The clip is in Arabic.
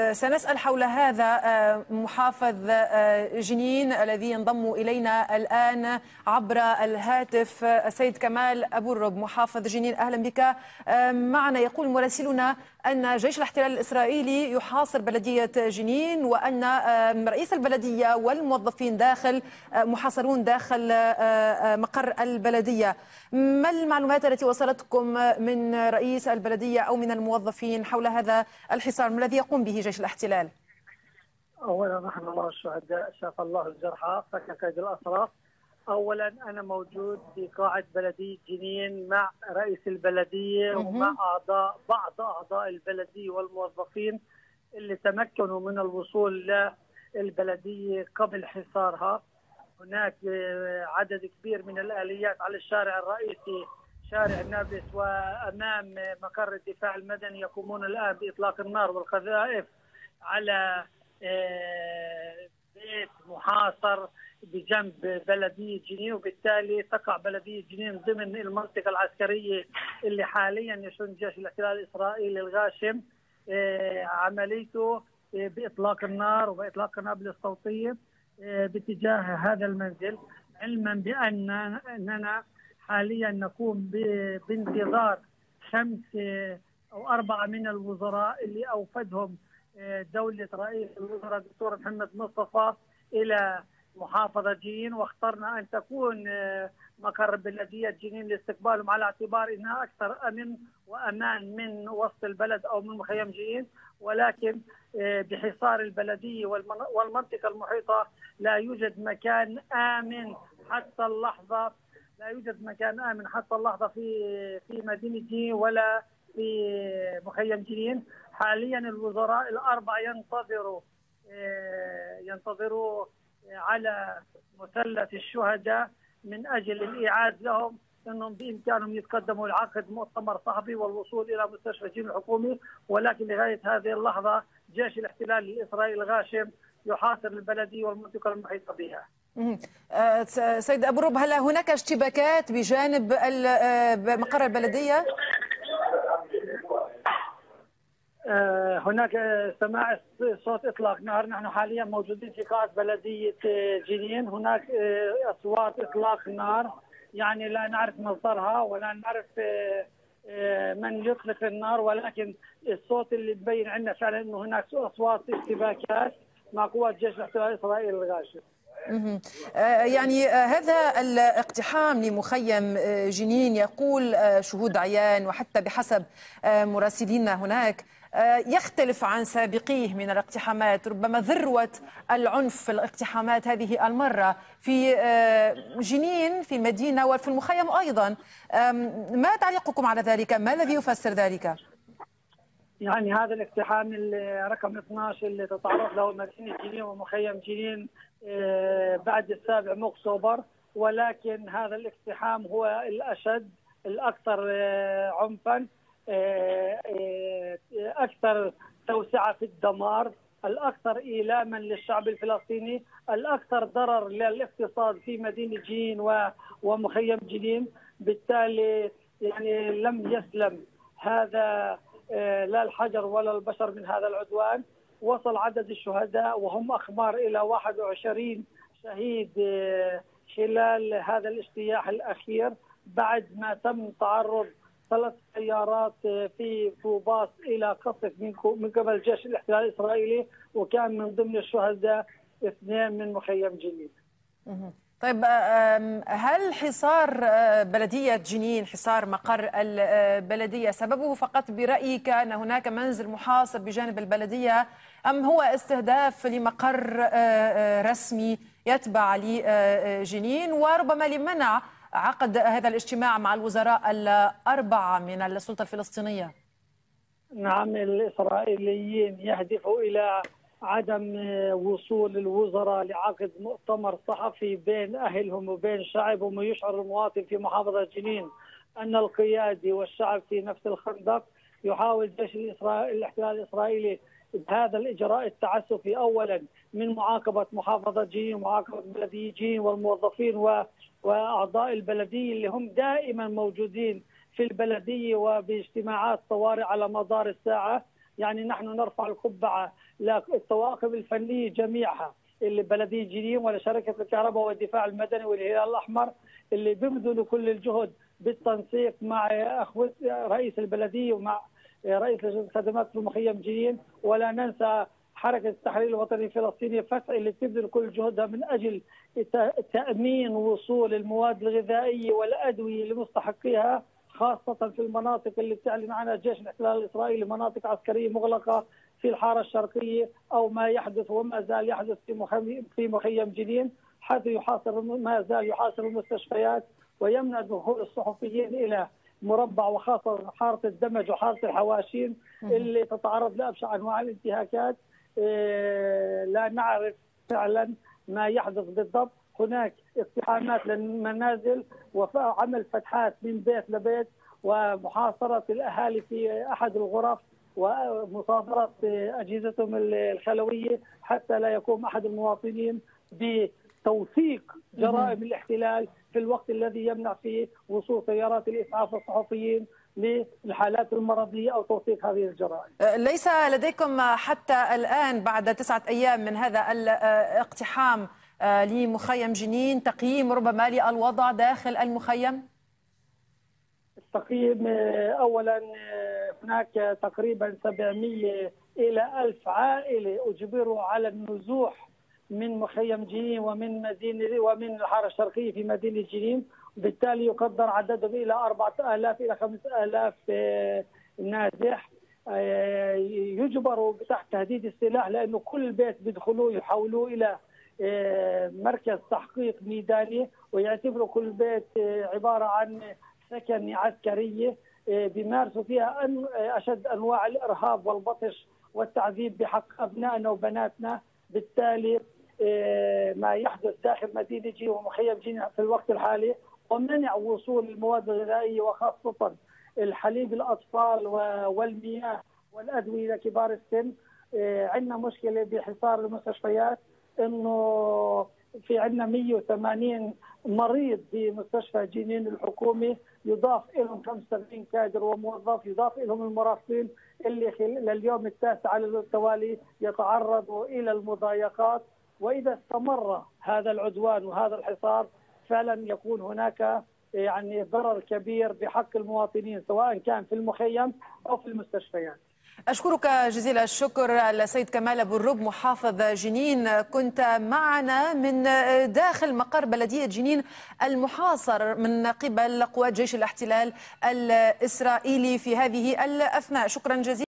سنسأل حول هذا محافظ جنين الذي ينضم إلينا الآن عبر الهاتف. السيد كمال أبو الرب محافظ جنين أهلا بك. معنا يقول مراسلنا أن جيش الاحتلال الإسرائيلي يحاصر بلدية جنين وأن رئيس البلدية والموظفين داخل محاصرون داخل مقر البلدية. ما المعلومات التي وصلتكم من رئيس البلدية أو من الموظفين حول هذا الحصار؟ ما الذي يقوم به جيش الاحتلال؟ اولا رحم الله الشهداء شاف الله الجرحى فك كيد الاسرى اولا أنا موجود في قاعة بلديه جنين مع رئيس البلدية ومع اعضاء بعض أعضاء البلدية والموظفين اللي تمكنوا من الوصول للبلدية قبل حصارها. هناك عدد كبير من الآليات على الشارع الرئيسي شارع نابلس وأمام مقر الدفاع المدني يقومون الآن بإطلاق النار والقذائف على بيت محاصر بجنب بلدية جنين وبالتالي تقع بلدية جنين ضمن المنطقة العسكرية اللي حاليا يشن جيش الاحتلال الإسرائيلي الغاشم. عمليته بإطلاق النار وبإطلاق القنابل الصوتيه باتجاه هذا المنزل علما بان اننا حاليا نقوم بانتظار خمس أو أربعة من الوزراء اللي أوفدهم دولة رئيس الوزراء الدكتور محمد مصطفى إلى محافظة جنين واخترنا أن تكون مقر بلدية جنين لاستقبالهم على اعتبار أنها أكثر أمن وأمان من وسط البلد أو من مخيم جنين. ولكن بحصار البلدية والمنطقة المحيطة لا يوجد مكان آمن حتى اللحظة لا يوجد مكان آمن. حتى اللحظة في في مدينة جنين ولا في مخيم جنين. حاليا الوزراء الأربعة ينتظروا ينتظروا على مثلث الشهداء من أجل الإيعاد لهم إنهم بإمكانهم يتقدموا لعقد مؤتمر صحفي والوصول إلى مستشفى جنين الحكومي. ولكن لغاية هذه اللحظة جيش الاحتلال الإسرائيلي الغاشم يحاصر البلدية والمنطقة المحيطة بها. سيد أبو رب هل هناك اشتباكات بجانب مقر البلدية؟ هناك سماع صوت إطلاق نار نحن حاليا موجودين في قاعة بلدية جنين. هناك أصوات إطلاق نار يعني لا نعرف مصدرها ولا نعرف من يطلق النار ولكن الصوت اللي مبين عندنا فعلا إنه هناك أصوات اشتباكات مع قوات جيش الاحتلال الاسرائيلي الغاشم يعني هذا الاقتحام لمخيم جنين يقول شهود عيان وحتى بحسب مراسلينا هناك يختلف عن سابقيه من الاقتحامات. ربما ذروة العنف في الاقتحامات هذه المرة في جنين في المدينة وفي المخيم أيضا. ما تعليقكم على ذلك؟ ما الذي يفسر ذلك؟ يعني هذا الاقتحام رقم 12 اللي تتعرض له مدينة جنين ومخيم جنين بعد السابع من أكتوبر. ولكن هذا الاقتحام هو الأشد الأكثر عنفا أكثر توسعة في الدمار الأكثر إيلاما للشعب الفلسطيني الأكثر ضرر للاقتصاد في مدينة جنين ومخيم جنين. بالتالي يعني لم يسلم هذا لا الحجر ولا البشر من هذا العدوان. وصل عدد الشهداء وهم أخبار إلى 21 شهيد خلال هذا الاجتياح الأخير بعد ما تم تعرض ثلاث سيارات في طوباس إلى قصف من قبل جيش الاحتلال الإسرائيلي وكان من ضمن الشهداء اثنين من مخيم جنين طيب هل حصار بلدية جنين حصار مقر البلدية سببه فقط برأيك أن هناك منزل محاصر بجانب البلدية أم هو استهداف لمقر رسمي يتبع لجنين وربما لمنع عقد هذا الاجتماع مع الوزراء الأربعة من السلطة الفلسطينية؟ نعم الإسرائيليين يهدفوا إلى عدم وصول الوزراء لعقد مؤتمر صحفي بين أهلهم وبين شعبهم ويشعر المواطن في محافظة جنين أن القيادي والشعب في نفس الخندق يحاول جيش الإسرائيل الاحتلال الإسرائيلي بهذا الإجراء التعسفي اولا من معاقبة محافظة جنين ومعاقبه بلديه جنين والموظفين. وأعضاء البلديه اللي هم دائما موجودين في البلدية وباجتماعات طوارئ على مدار الساعة يعني نحن نرفع القبعه للطواقم الفنية جميعها اللي بلديه جنين ولا شركة الكهرباء والدفاع المدني والهلال الأحمر اللي بيبذلوا كل الجهد بالتنسيق مع اخوة رئيس البلدية ومع رئيس لجنه الخدمات في مخيم جنين. ولا ننسى حركة التحرير الوطني الفلسطيني فتح اللي بتبذل كل جهدها من أجل تأمين وصول المواد الغذائية والأدوية لمستحقيها خاصة في المناطق اللي بتعلن عنها جيش الإحتلال الإسرائيلي مناطق عسكرية مغلقة في الحارة الشرقية أو ما يحدث وما زال يحدث في مخيم في مخيم جنين حيث يحاصر ما زال يحاصر المستشفيات ويمنع دخول الصحفيين إلى مربع وخاصة حارة الدمج وحارة الحواشين اللي تتعرض لأبشع أنواع الانتهاكات. إيه، لا نعرف فعلا ما يحدث بالضبط. هناك اقتحامات للمنازل وعمل فتحات من بيت لبيت ومحاصرة الأهالي في أحد الغرف ومصادرة أجهزتهم الخلوية حتى لا يقوم أحد المواطنين بتوثيق جرائم الاحتلال في الوقت الذي يمنع فيه وصول سيارات الإسعاف والصحفيين للحالات المرضية أو توثيق هذه الجرائم. ليس لديكم حتى الآن بعد تسعة أيام من هذا الاقتحام لمخيم جنين تقييم ربما للوضع داخل المخيم؟ التقييم آه، اولا آه، هناك تقريبا 700 إلى 1000 عائلة أجبروا على النزوح من مخيم جنين ومن مدينة ومن الحارة الشرقية في مدينة جنين بالتالي يقدر عددهم إلى 4000 إلى 5000 نازح يجبروا تحت تهديد السلاح لأنه كل بيت بيدخلوه يحولوه إلى آه، مركز تحقيق ميداني ويعتبروا كل بيت آه، عبارة عن سكن عسكريه آه، بيمارسوا فيها أشد أنواع الإرهاب والبطش والتعذيب بحق أبنائنا وبناتنا. بالتالي ما يحدث داخل مدينة جي ومخيم جي في الوقت الحالي ومنع وصول المواد الغذائية وخاصة الحليب الأطفال والمياه والأدوية لكبار السن. عندنا مشكلة بحصار المستشفيات. إنه في عندنا 180 مريض في مستشفى جنين الحكومي يضاف لهم 75 كادر وموظف يضاف لهم المرافقين اللي لليوم التاسع على التوالي يتعرضوا إلى المضايقات وإذا استمر هذا العدوان وهذا الحصار فعلا يكون هناك يعني ضرر كبير بحق المواطنين سواء كان في المخيم أو في المستشفيات. أشكرك جزيل الشكر السيد كمال أبو الرب محافظ جنين. كنت معنا من داخل مقر بلدية جنين المحاصر من قبل قوات جيش الاحتلال الإسرائيلي في هذه الأثناء. شكرا جزيلا.